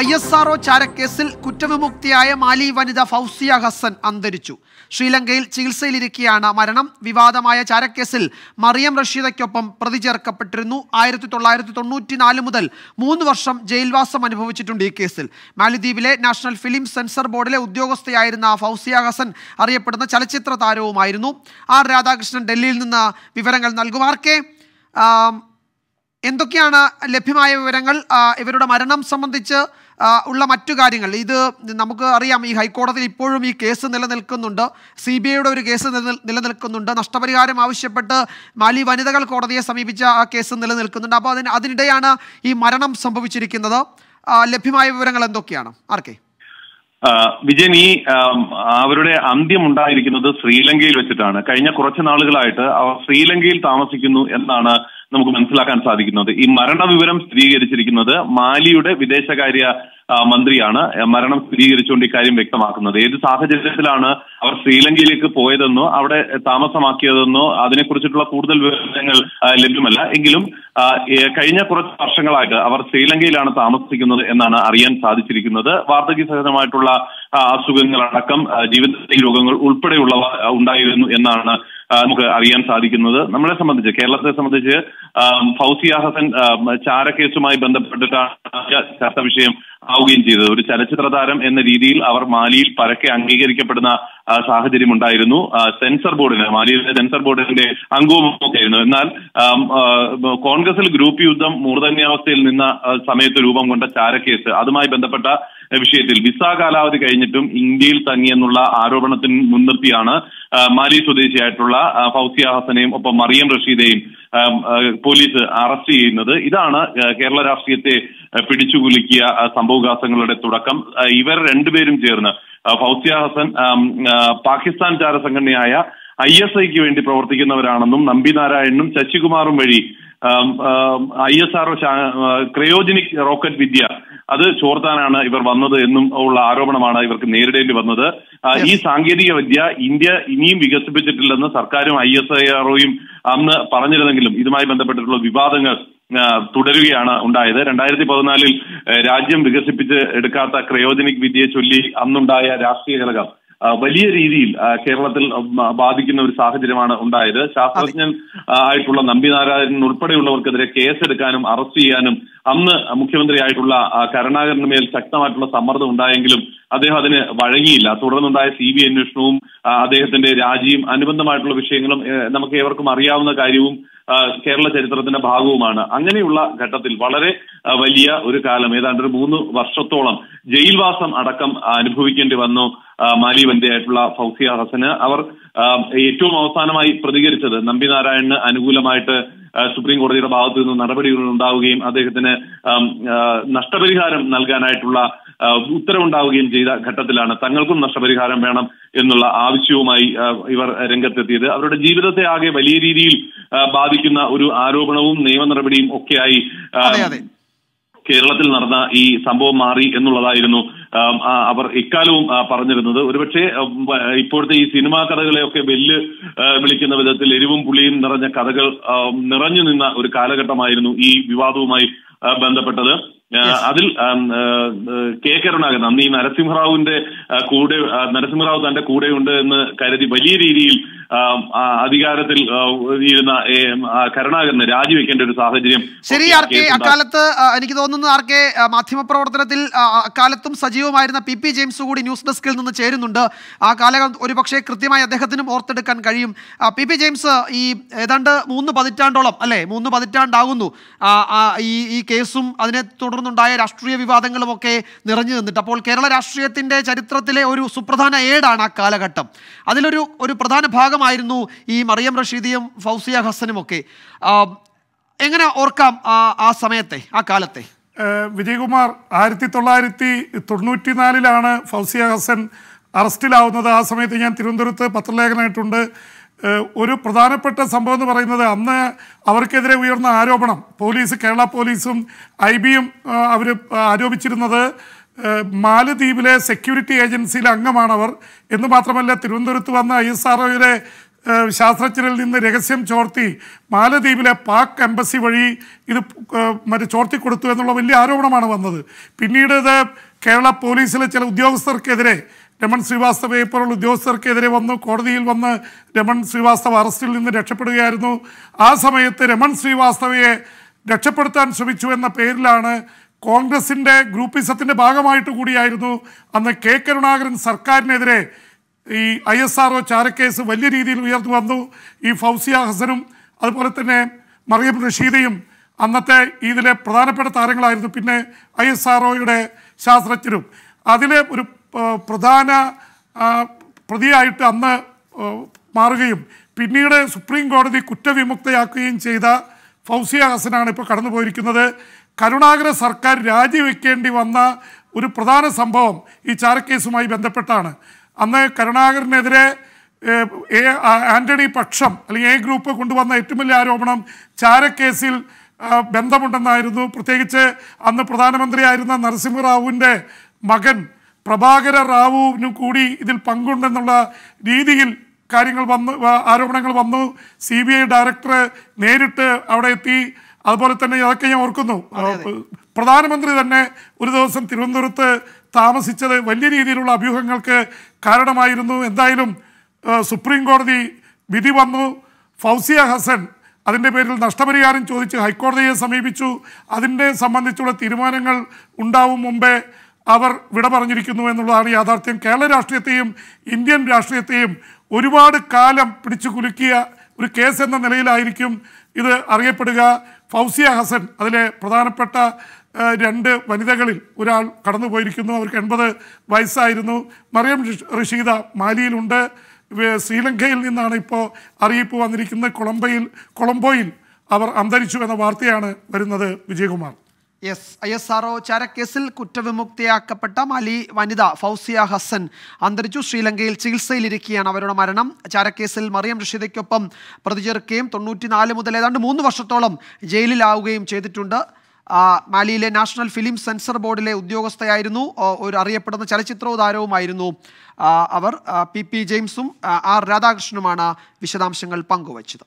I S R ചാരക്കേസിൽ കുറ്റവിമുക്തിയായ മാലി വനിത ഫൗസിയ ഹസൻ അന്തരിച്ചു. ശ്രീലങ്കയിൽ ചികിത്സയിലിരിക്കെയാണ് മരണം. വിവാദമായ ചാരക്കേസിൽ മറിയം റഷീദയ്ക്കൊപ്പം പ്രതി ചേർക്കപ്പെട്ടിരുന്നു. ആയിരത്തി തൊള്ളായിരത്തി തൊണ്ണൂറ്റി നാല് മുതൽ മൂന്ന് വർഷം ജയിൽവാസം അനുഭവിച്ചിട്ടുണ്ട് ഈ കേസിൽ. മാലിദ്വീപിലെ നാഷണൽ ഫിലിം സെൻസർ ബോർഡിലെ ഉദ്യോഗസ്ഥയായിരുന്ന ഫൗസിയ ഹസൻ അറിയപ്പെടുന്ന ചലച്ചിത്ര താരവുമായിരുന്നു. ആർ രാധാകൃഷ്ണൻ ഡൽഹിയിൽ നിന്ന് വിവരങ്ങൾ നൽകും. ആർക്കെ ആം, എന്തൊക്കെയാണ് ലഭ്യമായ വിവരങ്ങൾ? ഇവരുടെ മരണം സംബന്ധിച്ച് ഉള്ള മറ്റു കാര്യങ്ങൾ. ഇത് നമുക്ക് അറിയാം ഈ ഹൈക്കോടതിയിൽ ഇപ്പോഴും ഈ കേസ് നിലനിൽക്കുന്നുണ്ട്. സി ബി ഐയുടെ ഒരു കേസ് നിലനിൽ- നിലനിൽക്കുന്നുണ്ട്. നഷ്ടപരിഹാരം ആവശ്യപ്പെട്ട് മാലി വനിതകൾ കോടതിയെ സമീപിച്ച ആ കേസ് നിലനിൽക്കുന്നുണ്ട്. അപ്പോൾ അതിന് അതിനിടെയാണ് ഈ മരണം സംഭവിച്ചിരിക്കുന്നത്. ലഭ്യമായ വിവരങ്ങൾ എന്തൊക്കെയാണ്? ആർക്കെ? വിജയൻ ഈ അവരുടെ അന്ത്യം ഉണ്ടായിരിക്കുന്നത് ശ്രീലങ്കയിൽ വെച്ചിട്ടാണ്. കഴിഞ്ഞ കുറച്ച് നാളുകളായിട്ട് അവർ ശ്രീലങ്കയിൽ താമസിക്കുന്നു എന്നാണ് നമുക്ക് മനസ്സിലാക്കാൻ സാധിക്കുന്നത്. ഈ മരണവിവരം സ്ഥിരീകരിച്ചിരിക്കുന്നത് മാലിയുടെ വിദേശകാര്യ മന്ത്രിയാണ്. മരണം സ്ഥിരീകരിച്ചുകൊണ്ട് ഇക്കാര്യം വ്യക്തമാക്കുന്നത്. ഏത് സാഹചര്യത്തിലാണ് അവർ ശ്രീലങ്കയിലേക്ക് പോയതെന്നോ അവിടെ താമസമാക്കിയതെന്നോ അതിനെക്കുറിച്ചിട്ടുള്ള കൂടുതൽ വിവരങ്ങൾ ലഭ്യമല്ല. എങ്കിലും കഴിഞ്ഞ കുറച്ച് വർഷങ്ങളായിട്ട് അവർ ശ്രീലങ്കയിലാണ് താമസിക്കുന്നത് എന്നാണ് അറിയാൻ സാധിച്ചിരിക്കുന്നത്. വാർദ്ധക്യ സഹിതമായിട്ടുള്ള ആ, അസുഖങ്ങളടക്കം ജീവിതത്തിൽ രോഗങ്ങൾ ഉൾപ്പെടെയുള്ളവ ഉണ്ടായിരുന്നു എന്നാണ് നമുക്ക് അറിയാൻ സാധിക്കുന്നത്. നമ്മളെ സംബന്ധിച്ച് കേരളത്തെ സംബന്ധിച്ച് ഫൗസിയ ഹസൻ ചാരക്കേസുമായി ബന്ധപ്പെട്ടിട്ടാണ് ചർച്ച വിഷയം ആവുകയും ചെയ്തത്. ഒരു ചലച്ചിത്ര താരം എന്ന രീതിയിൽ അവർ മാലിയിൽ പരക്കെ അംഗീകരിക്കപ്പെടുന്ന സാഹചര്യം ഉണ്ടായിരുന്നു. സെൻസർ ബോർഡിന് മാലിയിലെ സെൻസർ ബോർഡിന്റെ അംഗവും ആയിരുന്നു എന്നാൽ കോൺഗ്രസിൽ ഗ്രൂപ്പ് യുദ്ധം മൂർധന്യാവസ്ഥയിൽ നിന്ന സമയത്ത് രൂപം കൊണ്ട ചാരക്കേസ് അതുമായി ബന്ധപ്പെട്ട വിഷയത്തിൽ വിസ കാലാവധി കഴിഞ്ഞിട്ടും ഇന്ത്യയിൽ തങ്ങിയെന്നുള്ള ആരോപണത്തിന് മുൻനിർത്തിയാണ് മാലി സ്വദേശിയായിട്ടുള്ള ഫൗസിയ ഹസനെയും ഒപ്പം മറിയം ആ, പോലീസ് അറസ്റ്റ് ചെയ്യുന്നത്. ഇതാണ് കേരള രാഷ്ട്രീയത്തെ പിടിച്ചുകുലുക്കിയ സംഭവവികാസങ്ങളുടെ തുടക്കം. ഇവർ രണ്ടുപേരും ചേർന്ന് ഫൗസിയ ഹസൻ പാകിസ്ഥാൻ ചാര സംഘടനയായ ഐ എസ് ഐക്ക് വേണ്ടി പ്രവർത്തിക്കുന്നവരാണെന്നും നമ്പി നാരായണനും ശശികുമാറും വഴി I S R cryogenic rocket വിദ്യ അത് ചോർത്താനാണ് ഇവർ വന്നത് എന്നും ഉള്ള ആരോപണമാണ് ഇവർക്ക് നേരിടേണ്ടി വന്നത്. ഈ സാങ്കേതിക വിദ്യ ഇന്ത്യ ഇനിയും വികസിപ്പിച്ചിട്ടില്ലെന്ന് സർക്കാരും ഐ എസ് ഐ ആർഒയും അന്ന് പറഞ്ഞിരുന്നെങ്കിലും ഇതുമായി ബന്ധപ്പെട്ടിട്ടുള്ള വിവാദങ്ങൾ തുടരുകയാണ് ഉണ്ടായത്. രണ്ടായിരത്തി പതിനാലിൽ രാജ്യം വികസിപ്പിച്ച് എടുക്കാത്ത ക്രയോജനിക് വിദ്യയെ ചൊല്ലി അന്നുണ്ടായ രാഷ്ട്രീയ കലകം വലിയ രീതിയിൽ കേരളത്തിൽ ബാധിക്കുന്ന ഒരു സാഹചര്യമാണ് ഉണ്ടായത്. ശാസ്ത്രജ്ഞൻ ആയിട്ടുള്ള നമ്പിനാരായണൻ ഉൾപ്പെടെയുള്ളവർക്കെതിരെ കേസെടുക്കാനും അറസ്റ്റ് ചെയ്യാനും അന്ന് മുഖ്യമന്ത്രിയായിട്ടുള്ള ആയിട്ടുള്ള കരുണാകരന് മേൽ ശക്തമായിട്ടുള്ള സമ്മർദ്ദം ഉണ്ടായെങ്കിലും അദ്ദേഹം അതിന് വഴങ്ങിയില്ല. തുടർന്നുണ്ടായ സി ബി അന്വേഷണവും അദ്ദേഹത്തിന്റെ രാജിയും അനുബന്ധമായിട്ടുള്ള വിഷയങ്ങളും നമുക്ക് ഏവർക്കും അറിയാവുന്ന കാര്യവും കേരള ചരിത്രത്തിന്റെ ഭാഗവുമാണ്. അങ്ങനെയുള്ള ഘട്ടത്തിൽ വളരെ വലിയ ഒരു കാലം ഏതാണ്ട് ഒരു മൂന്ന് വർഷത്തോളം ജയിൽവാസം അടക്കം അനുഭവിക്കേണ്ടി വന്നു മാലി വനിതയായിട്ടുള്ള ഫൗസിയ ഹസന്. അവർ ഏറ്റവും അവസാനമായി പ്രതികരിച്ചത് നമ്പി നാരായണന് അനുകൂലമായിട്ട് സുപ്രീം കോടതിയുടെ ഭാഗത്തു നിന്ന് നടപടികൾ ഉണ്ടാവുകയും അദ്ദേഹത്തിന് നഷ്ടപരിഹാരം നൽകാനായിട്ടുള്ള ഉത്തരവുണ്ടാവുകയും ചെയ്ത ഘട്ടത്തിലാണ് തങ്ങൾക്കും നഷ്ടപരിഹാരം വേണം എന്നുള്ള ആവശ്യവുമായി ഇവർ രംഗത്തെത്തിയത്. അവരുടെ ജീവിതത്തെ ആകെ വലിയ രീതിയിൽ ബാധിക്കുന്ന ഒരു ആരോപണവും നിയമ നടപടിയും ഒക്കെയായി കേരളത്തിൽ നടന്ന ഈ സംഭവം മാറി എന്നുള്ളതായിരുന്നു അവർ ഇക്കാലവും പറഞ്ഞിരുന്നത്. ഒരുപക്ഷെ ഇപ്പോഴത്തെ ഈ സിനിമാ കഥകളെയൊക്കെ വെല്ല് വിളിക്കുന്ന വിധത്തിൽ എരിവും പുളിയും നിറഞ്ഞ കഥകൾ നിറഞ്ഞു നിന്ന ഒരു കാലഘട്ടമായിരുന്നു ഈ വിവാദവുമായി ബന്ധപ്പെട്ടത്. അതിൽ കെ കരുണാകരൻ അന്ന് ഈ നരസിംഹറാവുവിന്റെ കൂടെ നരസിംഹറാവു തന്റെ കൂടെയുണ്ട് എന്ന് കരുതി വലിയ രീതിയിൽ അധികാരത്തിൽ ഇരുന്ന കരുണാകരന് രാജിവെക്കേണ്ട ഒരു സാഹചര്യം ശരി ആർ കെ അക്കാലത്ത് എനിക്ക് തോന്നുന്നു ആർ കെ മാധ്യമപ്രവർത്തനത്തിൽ അക്കാലത്തും സജീവമായിരുന്ന പി പി ജെയിംസ് കൂടി ന്യൂസ് ഡെസ്കിൽ നിന്ന് ചേരുന്നുണ്ട്. ആ കാലഘട്ടം ഒരുപക്ഷെ കൃത്യമായി അദ്ദേഹത്തിനും ഓർത്തെടുക്കാൻ കഴിയും. പി പി ജെയിംസ് ഈ ഏതാണ്ട് മൂന്ന് പതിറ്റാണ്ടോളം അല്ലേ മൂന്ന് പതിറ്റാണ്ടാകുന്നു. ഈ ഈ കേസും അതിനെ തുടർന്നുണ്ടായ രാഷ്ട്രീയ വിവാദങ്ങളും ഒക്കെ നിറഞ്ഞു നിന്നിട്ട്. അപ്പോൾ കേരള രാഷ്ട്രീയത്തിന്റെ ചരിത്രത്തിലെ ഒരു സുപ്രധാന ഏടാണ് ആ കാലഘട്ടം. അതിലൊരു ഒരു പ്രധാന ഭാഗമായിരുന്നു ഈ മറിയം റഷീദിയും ഫൗസിയ ഹസനും ഒക്കെ എങ്ങനെ ഓർക്കാം ആ സമയത്തെ ആ കാലത്തെ? വിജയകുമാർ ആയിരത്തി തൊള്ളായിരത്തി തൊണ്ണൂറ്റിനാലിലാണ് ഫൗസിയ ഹസൻ അറസ്റ്റിലാവുന്നത്. ആ സമയത്ത് ഞാൻ തിരുവനന്തപുരത്ത് പത്രലേഖനായിട്ടുണ്ട്. ഏഹ് ഒരു പ്രധാനപ്പെട്ട സംഭവം എന്ന് പറയുന്നത് അന്ന് അവർക്കെതിരെ ഉയർന്ന ആരോപണം പോലീസ് കേരള പോലീസും ഐ ബിയും അവർ ആരോപിച്ചിരുന്നത് മാലദ്വീപിലെ സെക്യൂരിറ്റി ഏജൻസിയിലെ അംഗമാണവർ. എന്ന് മാത്രമല്ല തിരുവനന്തപുരത്ത് വന്ന ഐ എസ് ആർ ശാസ്ത്രജ്ഞരിൽ നിന്ന് രഹസ്യം ചോർത്തി മാലദ്വീപിലെ പാക് എംബസി വഴി ഇത് മറ്റേ ചോർത്തി കൊടുത്തു എന്നുള്ള വലിയ ആരോപണമാണ് വന്നത്. പിന്നീട് ഇത് കേരള പോലീസിലെ ചില ഉദ്യോഗസ്ഥർക്കെതിരെ രമൺ ശ്രീവാസ്തവയെ പോലുള്ള ഉദ്യോഗസ്ഥർക്കെതിരെ വന്നു കോടതിയിൽ വന്ന് രമൺ ശ്രീവാസ്തവ അറസ്റ്റിൽ നിന്ന് രക്ഷപ്പെടുകയായിരുന്നു. ആ സമയത്ത് രമൺ ശ്രീവാസ്തവയെ രക്ഷപ്പെടുത്താൻ ശ്രമിച്ചു എന്ന പേരിലാണ് കോൺഗ്രസിന്റെ ഗ്രൂപ്പിസത്തിന്റെ ഭാഗമായിട്ട് കൂടിയായിരുന്നു അന്ന് കെ കരുണാകരൻ സർക്കാരിനെതിരെ ഈ ഐ എസ് ആർ ഒ ചാരക്കേസ് വലിയ രീതിയിൽ ഉയർന്നു വന്നു. ഈ ഫൗസിയ ഹസനും അതുപോലെ തന്നെ മറിയം റഷീദയും അന്നത്തെ ഇതിലെ പ്രധാനപ്പെട്ട താരങ്ങളായിരുന്നു. പിന്നെ ഐ എസ് ആർ ഒയുടെ ശാസ്ത്രജ്ഞരും. അതിലെ ഒരു പ്രധാന പ്രതിയായിട്ട് അന്ന് മാറുകയും പിന്നീട് സുപ്രീം കോടതി കുറ്റവിമുക്തയാക്കുകയും ചെയ്ത ഫൗസിയ ഹസനാണ് ഇപ്പോൾ കടന്നു പോയിരിക്കുന്നത് കരുണാകര സർക്കാർ രാജിവെക്കേണ്ടി വന്ന ഒരു പ്രധാന സംഭവം ഈ ചാരക്കേസുമായി ബന്ധപ്പെട്ടാണ്. അന്ന് കരുണാകരനെതിരെ എ ആന്റണി പക്ഷം അല്ലെങ്കിൽ എ ഗ്രൂപ്പ് കൊണ്ടുവന്ന ഏറ്റവും വലിയ ആരോപണം ചാരക്കേസിൽ ബന്ധമുണ്ടെന്നായിരുന്നു. പ്രത്യേകിച്ച് അന്ന് പ്രധാനമന്ത്രിയായിരുന്ന നരസിംഹറാവുവിന്റെ മകൻ പ്രഭാകര റാവുവിനും കൂടി ഇതിൽ പങ്കുണ്ടെന്നുള്ള രീതിയിൽ കാര്യങ്ങൾ വന്നു ആരോപണങ്ങൾ വന്നു. സി ബി ഐ ഡയറക്ടർ നേരിട്ട് അവിടെ എത്തി. അതുപോലെ തന്നെ അതൊക്കെ ഞാൻ ഓർക്കുന്നു. പ്രധാനമന്ത്രി തന്നെ ഒരു ദിവസം തിരുവനന്തപുരത്ത് താമസിച്ചത് വലിയ രീതിയിലുള്ള അഭ്യൂഹങ്ങൾക്ക് കാരണമായിരുന്നു. എന്തായാലും സുപ്രീം കോടതി വിധി വന്നു. ഫൗസിയ ഹസൻ അതിന്റെ പേരിൽ നഷ്ടപരിഹാരം ചോദിച്ച് ഹൈക്കോടതിയെ സമീപിച്ചു. അതിന്റെ സംബന്ധിച്ചുള്ള തീരുമാനങ്ങൾ ഉണ്ടാവും മുമ്പേ അവർ വിട പറഞ്ഞിരിക്കുന്നു എന്നുള്ളതാണ് യാഥാർത്ഥ്യം. കേരള രാഷ്ട്രീയത്തെയും ഇന്ത്യൻ രാഷ്ട്രീയത്തെയും ഒരുപാട് കാലം പിടിച്ചു കുലുക്കിയ ഒരു കേസ് എന്ന നിലയിലായിരിക്കും ഇത് അറിയപ്പെടുക. ഫൗസിയ ഹസൻ അതിലെ പ്രധാനപ്പെട്ട രണ്ട് വനിതകളിൽ ഒരാൾ കടന്നുപോയിരിക്കുന്നു. അവർക്ക് എൺപത് വയസ്സായിരുന്നു. മറിയം റഷീദ മാലിയിലുണ്ട്. ശ്രീലങ്കയിൽ നിന്നാണ് ഇപ്പോൾ അറിയിപ്പ് വന്നിരിക്കുന്നത്. കൊളംബയിൽ കൊളംബോയിൽ അവർ അന്തരിച്ചു എന്ന വാർത്തയാണ് വരുന്നത് Vijayakumar. Yes I S R O ചാരക്കേസിൽ കുറ്റവിമുക്തിയാക്കപ്പെട്ട മലി വനിത ഫൗസിയ ഹസൻ അന്തരിച്ചു ശ്രീലങ്കയിൽ ചികിത്സയിലിരിക്കുകയാണ് അവരുടെ മരണം. ചാരക്കേസിൽ മറിയം റഷീദയ്ക്കൊപ്പം പ്രതി ചേർക്കുകയും തൊണ്ണൂറ്റിനാല് മുതൽ ഏതാണ്ട് മൂന്ന് വർഷത്തോളം ജയിലിലാവുകയും ചെയ്തിട്ടുണ്ട്. മാലിയിലെ നാഷണൽ ഫിലിം സെൻസർ ബോർഡിലെ ഉദ്യോഗസ്ഥയായിരുന്നു. ഒരു അറിയപ്പെടുന്ന ചലച്ചിത്രോതാരവുമായിരുന്നു അവർ പി പി ജെയിംസും ആർ രാധാകൃഷ്ണനുമാണ് വിശദാംശങ്ങൾ പങ്കുവച്ചത്.